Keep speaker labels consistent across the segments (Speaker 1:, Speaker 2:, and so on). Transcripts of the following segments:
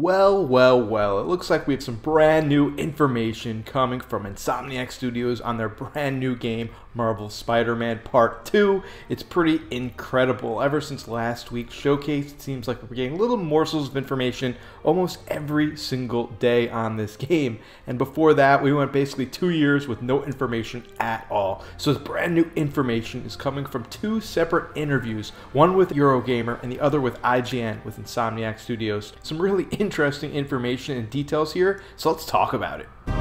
Speaker 1: Well, well, well, it looks like we have some brand new information coming from Insomniac Studios on their brand new game, Marvel Spider Man Part 2. It's pretty incredible. Ever since last week's showcase, it seems like we're getting little morsels of information almost every single day on this game. And before that, we went basically two years with no information at all. So, this brand new information is coming from two separate interviews one with Eurogamer and the other with IGN with Insomniac Studios. Some really interesting information and details here, so let's talk about it.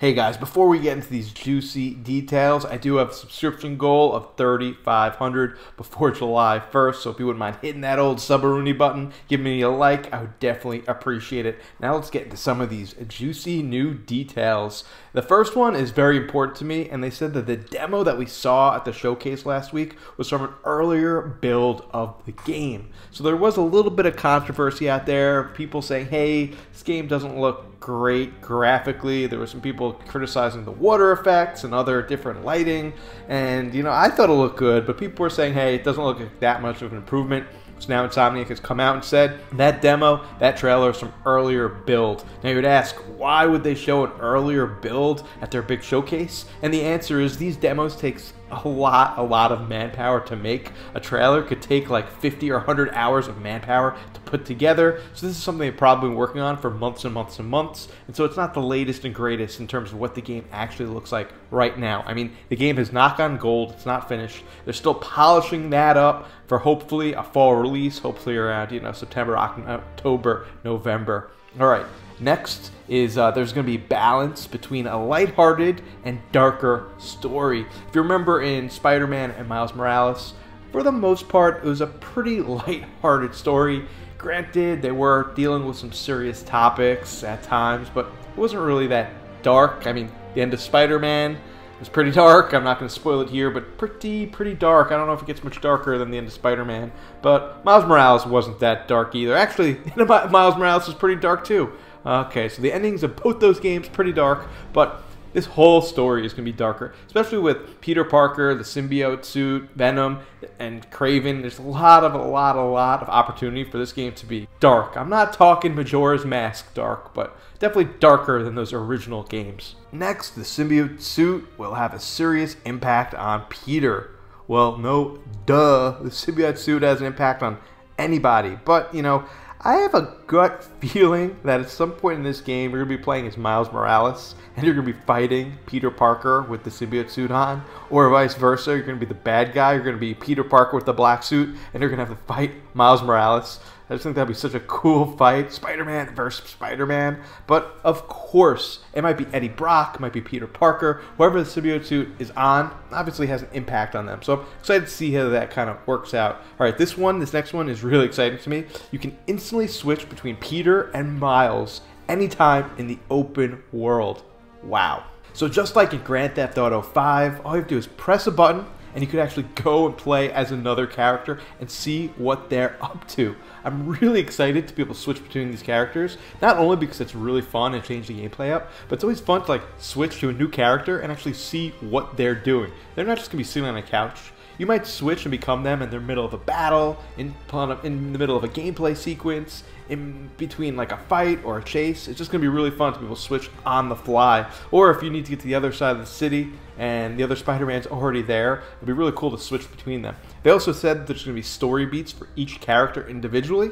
Speaker 1: Hey guys, before we get into these juicy details, I do have a subscription goal of 3,500 before July 1st. So if you wouldn't mind hitting that old Subaroonie button, give me a like, I would definitely appreciate it. Now let's get into some of these juicy new details. The first one is very important to me, and they said that the demo that we saw at the showcase last week was from an earlier build of the game. So there was a little bit of controversy out there, people saying, hey, this game doesn't look great graphically. There were some people criticizing the water effects and other different lighting. And, you know, I thought it looked good, but people were saying, hey, it doesn't look like that much of an improvement. So now Insomniac has come out and said that demo, that trailer is from earlier build. Now you would ask, why would they show an earlier build at their big showcase? And the answer is these demos takes a lot, a lot of manpower to make. A trailer could take like 50 or 100 hours of manpower to put together. So this is something they've probably been working on for months and months and months. And so it's not the latest and greatest in terms of what the game actually looks like right now. I mean, the game has not gone gold. It's not finished. They're still polishing that up for hopefully a fall release, hopefully around, you know, September, October, November. All right. Next is uh, there's going to be balance between a lighthearted and darker story. If you remember in Spider-Man and Miles Morales, for the most part, it was a pretty lighthearted story. Granted, they were dealing with some serious topics at times, but it wasn't really that dark. I mean, the end of Spider-Man was pretty dark. I'm not going to spoil it here, but pretty, pretty dark. I don't know if it gets much darker than the end of Spider-Man, but Miles Morales wasn't that dark either. Actually, Miles Morales was pretty dark too. Okay, so the endings of both those games pretty dark, but this whole story is going to be darker, especially with Peter Parker, the symbiote suit, Venom, and Kraven. There's a lot of a lot a lot of opportunity for this game to be dark. I'm not talking Majora's Mask dark, but definitely darker than those original games. Next, the symbiote suit will have a serious impact on Peter. Well, no, duh. The symbiote suit has an impact on anybody, but you know, I have a gut feeling that at some point in this game, you're going to be playing as Miles Morales, and you're going to be fighting Peter Parker with the symbiote suit on, or vice versa. You're going to be the bad guy. You're going to be Peter Parker with the black suit, and you're going to have to fight Miles Morales. I just think that'd be such a cool fight. Spider-Man versus Spider-Man. But of course, it might be Eddie Brock, it might be Peter Parker, whoever the symbiote suit is on, obviously has an impact on them. So I'm excited to see how that kind of works out. All right, this one, this next one is really exciting to me. You can instantly switch between Peter and Miles anytime in the open world. Wow. So just like in Grand Theft Auto 5, all you have to do is press a button and you could actually go and play as another character and see what they're up to. I'm really excited to be able to switch between these characters, not only because it's really fun and change the gameplay up, but it's always fun to like switch to a new character and actually see what they're doing. They're not just gonna be sitting on a couch. You might switch and become them in the middle of a battle, in, in the middle of a gameplay sequence, in between like a fight or a chase. It's just going to be really fun to be able to switch on the fly. Or if you need to get to the other side of the city and the other Spider-Man's already there, it'd be really cool to switch between them. They also said there's going to be story beats for each character individually,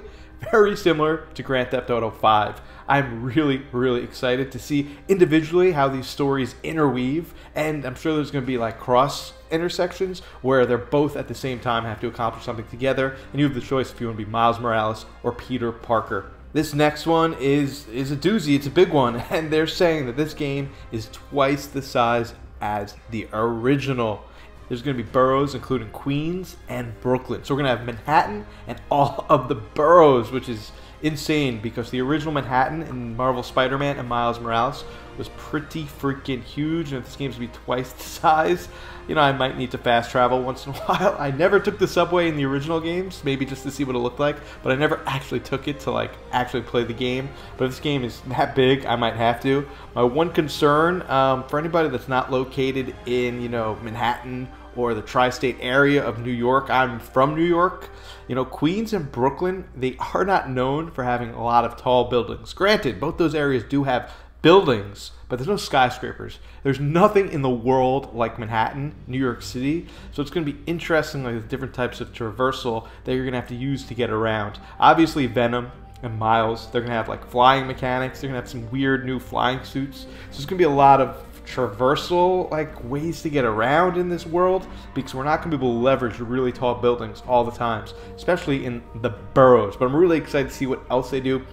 Speaker 1: very similar to Grand Theft Auto 5. I'm really, really excited to see individually how these stories interweave, and I'm sure there's going to be like cross intersections where they're both at the same time have to accomplish something together, and you have the choice if you want to be Miles Morales or Peter Parker. This next one is is a doozy. It's a big one, and they're saying that this game is twice the size as the original. There's going to be boroughs, including Queens and Brooklyn. So we're going to have Manhattan and all of the boroughs, which is insane because the original Manhattan in Marvel Spider-Man and Miles Morales was pretty freaking huge. And if this game's to be twice the size, you know, I might need to fast travel once in a while. I never took the subway in the original games, maybe just to see what it looked like, but I never actually took it to like actually play the game. But if this game is that big, I might have to. My one concern um, for anybody that's not located in, you know, Manhattan or the tri state area of New York. I'm from New York. You know, Queens and Brooklyn, they are not known for having a lot of tall buildings. Granted, both those areas do have buildings, but there's no skyscrapers. There's nothing in the world like Manhattan, New York City. So it's going to be interesting, like the different types of traversal that you're going to have to use to get around. Obviously, Venom and Miles, they're going to have like flying mechanics. They're going to have some weird new flying suits. So it's going to be a lot of traversal like ways to get around in this world because we're not going to be able to leverage really tall buildings all the times especially in the boroughs but i'm really excited to see what else they do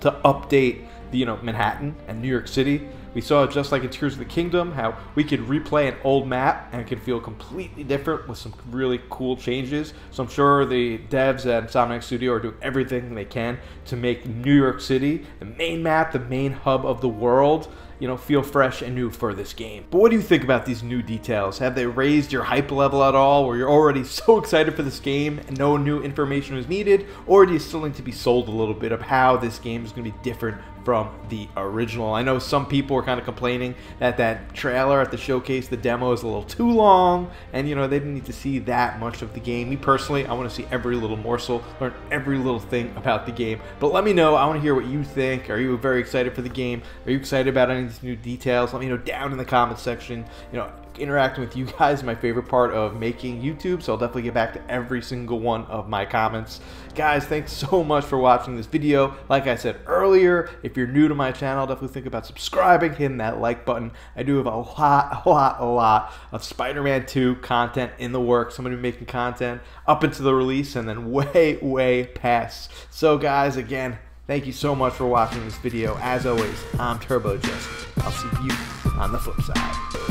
Speaker 1: to update the, you know, Manhattan and New York City. We saw just like in Tears of the Kingdom how we could replay an old map and it could feel completely different with some really cool changes. So I'm sure the devs at Insomniac Studio are doing everything they can to make New York City the main map, the main hub of the world you know, feel fresh and new for this game. But what do you think about these new details? Have they raised your hype level at all, or you're already so excited for this game and no new information is needed, or do you still need to be sold a little bit of how this game is going to be different from the original? I know some people were kind of complaining that that trailer at the showcase, the demo is a little too long, and you know, they didn't need to see that much of the game. Me personally, I want to see every little morsel, learn every little thing about the game. But let me know, I want to hear what you think. Are you very excited for the game? Are you excited about any of these new details, let me know down in the comment section. You know, interacting with you guys is my favorite part of making YouTube, so I'll definitely get back to every single one of my comments. Guys, thanks so much for watching this video. Like I said earlier, if you're new to my channel, definitely think about subscribing, hitting that like button. I do have a lot, a lot, a lot of Spider-Man 2 content in the works. I'm going to be making content up into the release and then way, way past. So guys, again, Thank you so much for watching this video. As always, I'm Turbo Jesse. I'll see you on the flip side.